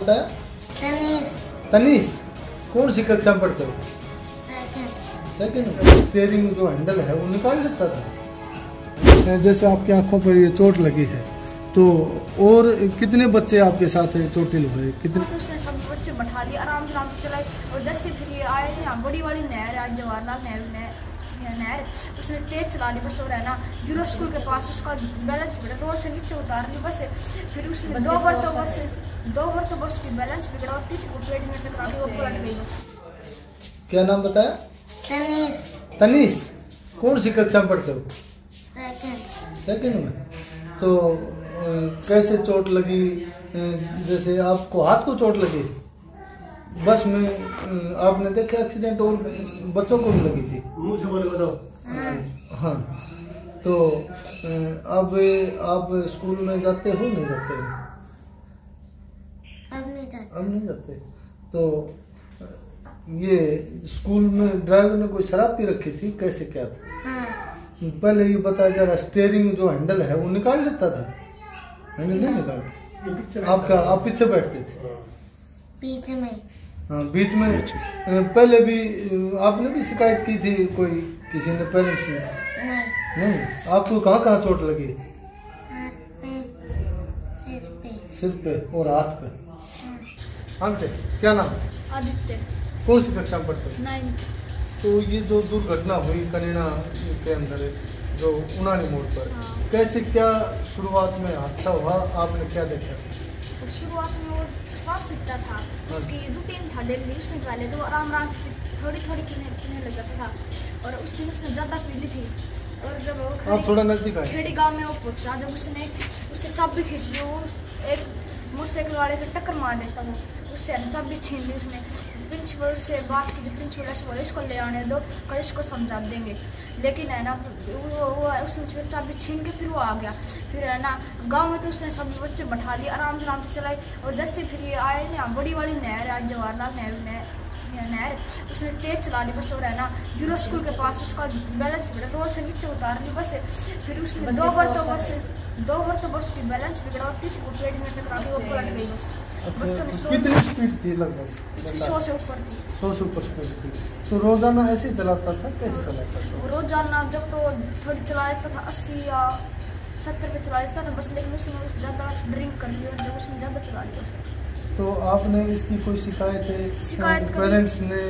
बताया तनीस तनीस कौन सी कक्षा में पढ़ते हो? सेकंड सेकंड स्टेयरिंग जो हैंडल है वो निकाल लेता था। जैसे आपकी आँखों पर ये चोट लगी है तो और कितने बच्चे आपके साथ चोटिल हुए? कितने? तो उसने सब बच्चे बैठा लिए आराम से आराम से चलाए और जैसे फिर ये आए थे यहाँ बड़ी वाली नहर है आज जवाहरलाल नेहरू नहर नहर उसने तेज चला ली बस और है ना यूरो स्कूल के पास उसका बैलेंस बिगड़ा रोड से नीचे उतार ली बस। फिर उसने दो बार तो बस दो बार तो बस की बैलेंस बिगड़ा और तीसरी को पेड़ में टकरा के वो पलट गई बस। क्या नाम बताया? तनीस। तनीस? कौन सी कक्षा में पढ़ते हो? सेकंड सेकंड में? तो कैसे चोट लगी? जैसे आपको हाथ को चोट लगी? बस में आपने देखा एक्सीडेंट और बच्चों को भी लगी थी? से बोले बताओ। हाँ। तो अब आप स्कूल में जाते हो नहीं जाते हो? अब नहीं जाते। तो ये स्कूल में ड्राइवर ने कोई शराब पी रखी थी? कैसे क्या था? हाँ। पहले ये बताया जा रहा स्टेयरिंग जो हैंडल है वो निकाल लेता था। हैंडल नहीं निकाल आपका आप पीछे बैठते थे। बीच में। हाँ बीच में पहले भी आपने भी शिकायत की थी कोई किसी ने पेरेंट्स ने? नहीं। नहीं? आपको कहाँ कहाँ चोट लगी? हाथ पे सिर पे। सिर पे और हाथ पे? हाँ बेटे क्या नाम? है? आदित्य। कौन सी कक्षा में पढ़ते हो? तो ये जो दुर्घटना हुई कनीना के अंदर जो उनानी मोड़ पर हाँ। कैसे क्या शुरुआत में हादसा हुआ? आपने क्या देखा? शुरुआत में वो शराब पीता था। उसकी रूटीन था डेली उसने पहले तो आराम आराम से थोड़ी थोड़ी पीने पीने लग जाता था। और उस दिन उसने ज़्यादा पी ली थी। और जब वो थोड़ा नज़दीक खेड़ी गाँव में वो पहुँचा जब उसने उससे चाबी खींच ली वो एक मोटरसाइकिल वाले को टक्कर मार देता वो उससे है ना चाबी छीन ली उसने। प्रिंसिपल से बात की, जो प्रिंसिपल ऐसे बोले, इसको ले आने दो, कल इसको समझा देंगे। लेकिन है ना, वो वो, उसने बच्चा भी छीन के फिर वो आ गया। फिर है ना, गाँव में तो उसने सब बच्चे बैठा लिए, आराम से आराम से चलाए। और जैसे फिर ये आए ना, बड़ी वाली नहर है, जवाहरलाल नेहरू नहर नहर, उसने तेज चला ली बस, और है ना यूरो स्कूल के पास उसका बैलेंस बिगड़ा से नीचे उतार ली बस। फिर उसने दो बार तो बस दो बार तो बस की बैलेंस बिगड़ा और तीसरी को पेड़ में टकरा के वो पलट गई बस। बच्चों ने अच्छा कितनी स्पीड थी लगभग? उसकी सौ से ऊपर थी। सौ से ऊपर स्पीड थी। तो रोज़ाना ऐसे ही चलाता था कैसे चलाता था? रोज़ाना जब तो थोड़ी चला देता था अस्सी या सत्तर पे चला देता था बस लेकिन उसने उस ज़्यादा ड्रिंक कर लिया और जब उसने ज़्यादा चला लिया तो आपने इसकी कोई शिकायत शिकायत पेरेंट्स ने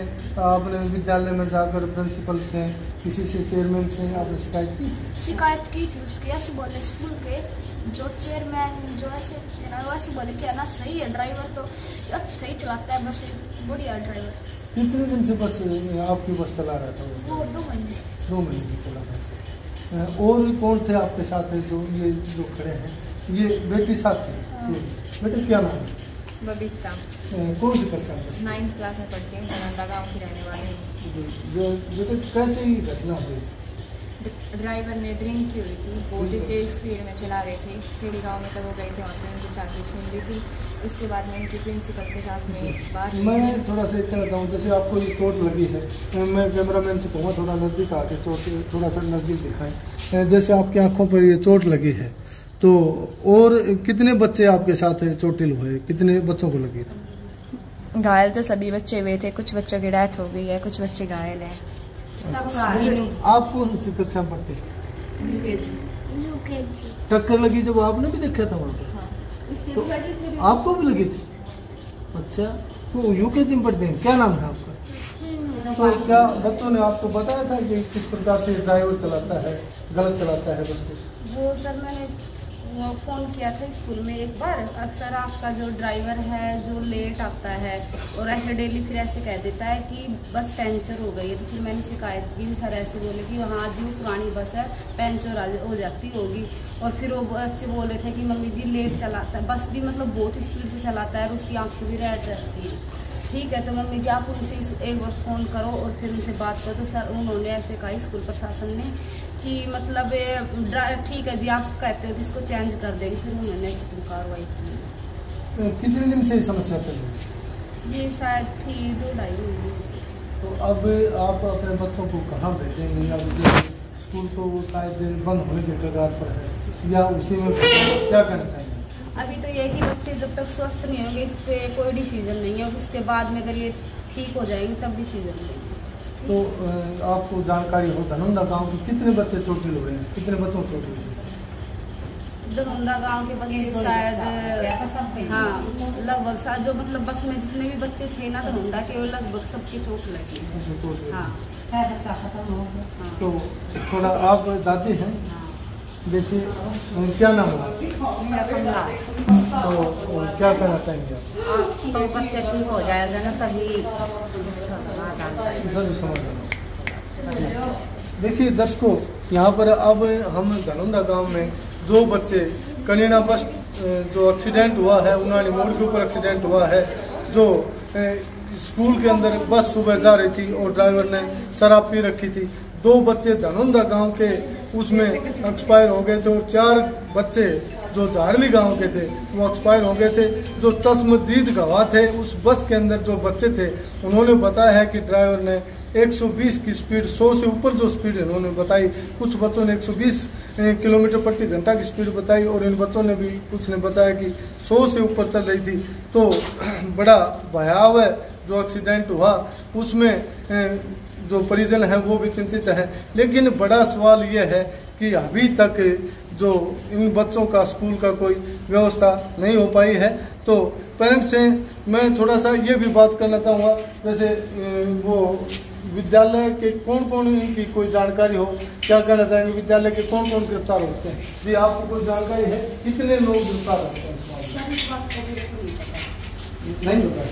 आपने विद्यालय में जाकर प्रिंसिपल से किसी से चेयरमैन से आपने शिकायत की शिकायत की थी उसके ऐसे बोले स्कूल के जो चेयरमैन जो ऐसे थे ना वो ऐसे बोले कि ना सही है ड्राइवर तो सही चलाता है बस बढ़िया ड्राइवर कितने दिन से बस आपकी बस चला रहा था? वो दो महीने से। दो महीने से चला रहा था। और भी कौन थे आपके साथ जो ये जो खड़े हैं? ये बेटी साथ थी? हाँ। बेटे क्या नाम है? बबीता। कौन सी कक्षा में? नाइन्थ क्लास में पढ़ती हूँ गाँव की रहने वाली। हूँ जो बेटे कैसे ही घटना हुई? ड्राइवर ने ड्रिंक की हुई थी बहुत ही। तेज स्पीड में चला रहे थे। खेड़ी गाँव में तब वो गए थे उनकी चाबी छीन ली थी। उसके बाद में उनके प्रिंसिपल के साथ में बात मैं थोड़ा सा कहना चाहूँ जैसे आपको ये चोट लगी है मैं कैमरामैन से कहूँगा थोड़ा नज़दीक आके चोट थोड़ा सा नज़दीक दिखाएँ। जैसे आपकी आँखों पर ये चोट लगी है तो और कितने बच्चे आपके साथ चोटिल हुए? कितने बच्चों को लगी थी? घायल तो सभी बच्चे हुए थे। कुछ बच्चों की डेथ हो गई है कुछ बच्चे घायल हैं। आप कौन सी कक्षा में पढ़ते टक्कर लगी जब आपने भी देखा था वहाँ पर तो आपको भी लगी थी? अच्छा तो यूकेजी में पढ़ते हैं। क्या नाम है आपका? तो क्या बच्चों ने आपको बताया था कि किस प्रकार से ड्राइवर चलाता है गलत चलाता है बस को? वो सर मैंने फ़ोन किया था स्कूल में एक बार। अक्सर आपका जो ड्राइवर है, जो लेट आता है और ऐसे डेली फिर ऐसे कह देता है कि बस पंचर हो गई है। तो फिर मैंने शिकायत की सर ऐसे बोले कि वहाँ जी, वो पुरानी बस है, पंचर हो जाती होगी। और फिर वो बच्चे बोल रहे थे कि मम्मी जी लेट चलाता है। बस भी मतलब बहुत स्पीड से चलाता है और उसकी आँखें भी रेड रहती हैं। ठीक है तो मम्मी जी आप उनसे एक बार फ़ोन करो और फिर उनसे बात करो। तो सर उन्होंने ऐसे कहा स्कूल प्रशासन ने कि मतलब ठीक है जी आप कहते हो तो इसको चेंज कर देंगे फिर उन्होंने कार्रवाई की। अ, कितने दिन से ये समस्या चल रही ये शायद थी दो ढाई होगी तो अब आप अपने बच्चों को कहाँ भेजेंगे? अब स्कूल तो वो शायद बंद होने के कगार पर है। या उसी में क्या कहना चाहेंगे अभी तो ये कि बच्चे जब तक स्वस्थ नहीं होंगे इस पर कोई डिसीज़न नहीं है। उसके बाद में अगर ये ठीक हो जाएँगे तब डिसीज़न लेंगे तो आपको जानकारी हो धनंदा गाँव के कितने बच्चे चोटिल हुए हैं? कितने बच्चों चोटिल हुए हैं? दरौंदा गाँव के बच्चे शायद हाँ लगभग शायद जो मतलब बस में जितने भी बच्चे थे ना दरौंदा के वो लगभग सबकी चोट लगी। है। हाँ हाँ। तो थोड़ा आप दादी हैं। देखिए क्या नाम है? तो क्या कहना चाहेंगे आप? तो बच्चे ठीक हो जाएगा ना तभी देखिए दर्शकों यहाँ पर अब हम धनुंदा गाँव में जो बच्चे कनीना बस जो एक्सीडेंट हुआ है उन्होंने मोड़ के ऊपर एक्सीडेंट हुआ है जो स्कूल के अंदर बस सुबह जा रही थी और ड्राइवर ने शराब पी रखी थी। दो बच्चे धनुंदा गाँव के उसमें एक्सपायर हो गए थे और चार बच्चे जो झाड़ली गाँव के थे, वो एक्सपायर हो गए थे। जो चश्मदीद गवाह थे, उस बस के अंदर जो बच्चे थे, उन्होंने बताया है कि ड्राइवर ने 120 की स्पीड 100 से ऊपर जो स्पीड इन्होंने बताई, कुछ बच्चों ने 120 किलोमीटर प्रति घंटा की स्पीड बताई और इन बच्चों ने भी कुछ ने बताया कि 100 से ऊपर चल रही थी। तो बड़ा भयावह जो एक्सीडेंट हुआ, उसमें जो परिजन है वो भी चिंतित है। लेकिन बड़ा सवाल ये है कि अभी तक जो इन बच्चों का स्कूल का कोई व्यवस्था नहीं हो पाई है तो पेरेंट्स से मैं थोड़ा सा ये भी बात करना चाहूँगा जैसे वो विद्यालय के कौन कौन इनकी कोई जानकारी हो क्या कहना चाहेंगे? विद्यालय के कौन कौन गिरफ़्तार होते हैं? जी आपको कोई जानकारी है? कितने लोग गिरफ़्तार होते हैं में? नहीं होता।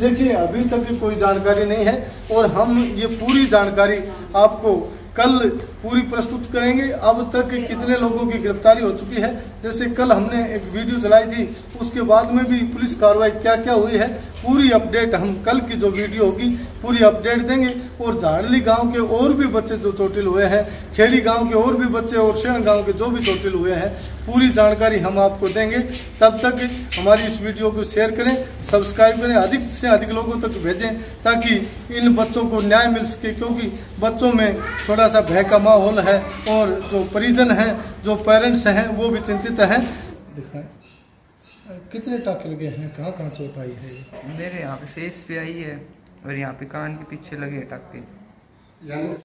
देखिए, अभी तक भी कोई जानकारी नहीं है और हम ये पूरी जानकारी आपको कल पूरी प्रस्तुत करेंगे। अब तक कितने लोगों की गिरफ्तारी हो चुकी है? जैसे कल हमने एक वीडियो चलाई थी, उसके बाद में भी पुलिस कार्रवाई क्या क्या हुई है, पूरी अपडेट हम कल की जो वीडियो होगी, पूरी अपडेट देंगे। और झाड़ली गाँव के और भी बच्चे जो चोटिल हुए हैं, खेड़ी गाँव के और भी बच्चे और शेण गाँव के जो भी चोटिल हुए हैं, पूरी जानकारी हम आपको देंगे। तब तक हमारी इस वीडियो को शेयर करें, सब्सक्राइब करें, अधिक से अधिक लोगों तक भेजें, ताकि इन बच्चों को न्याय मिल सके, क्योंकि बच्चों में थोड़ा सा भय का माहौल है और जो परिजन है जो पेरेंट्स हैं वो भी चिंतित हैं। दिखाएँ। कितने टाके लगे हैं? कहाँ कहाँ चोट आई है मेरे यहाँ पे फेस पे आई है और यहाँ पे कान के पीछे लगे हैं टाके